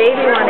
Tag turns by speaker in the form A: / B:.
A: baby one.